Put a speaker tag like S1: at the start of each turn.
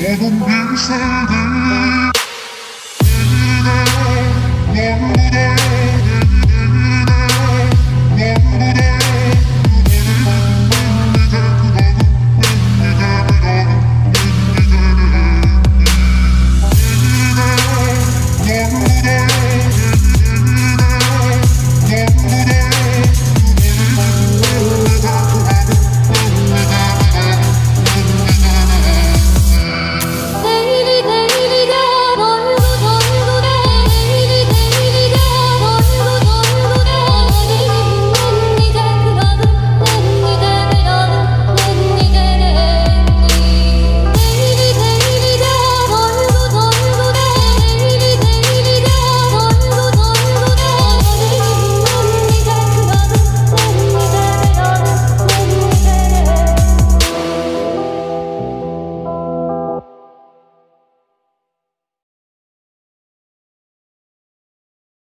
S1: 어둠 빈 세대.